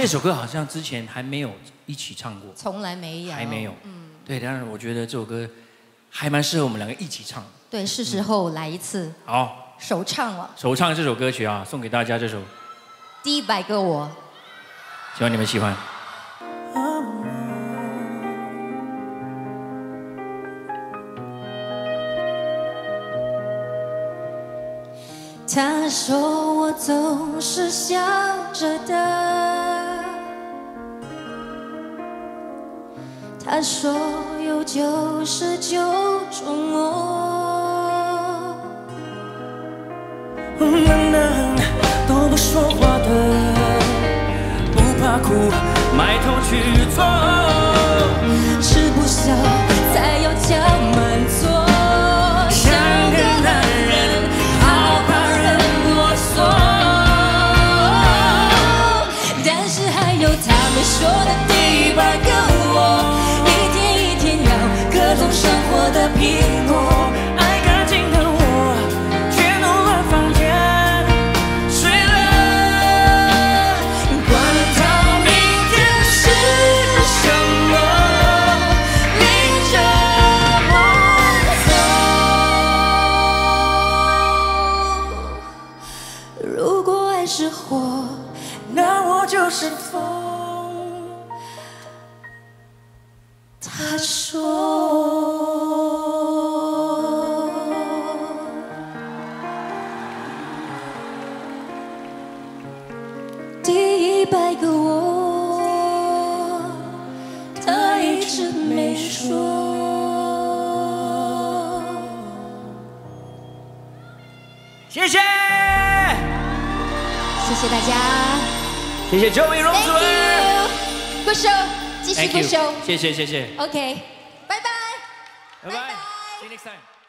这首歌好像之前还没有一起唱过，从来没有，还没有。嗯，对，但是我觉得这首歌还蛮适合我们两个一起唱。对，是时候来一次。好，首唱了。首唱这首歌曲啊，送给大家这首《第一百个我》，希望你们喜欢。他说我总是笑着的，他说有九十九种我，我哦，都不说话的，不怕苦，埋头去做，吃不消，才有家满足。像个男人，怕怕人啰嗦，但是还有他们说的第八个我。一诺爱干净的我却弄乱房间睡了管它明天是什么明天我走如果爱是火那我就是风。他说一百个我，他一直没说。”谢谢，谢谢大家，谢谢周易容祖儿，歌手。继续挥手，谢谢谢谢，OK，拜拜，拜拜，See you next time。